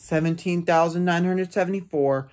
17,974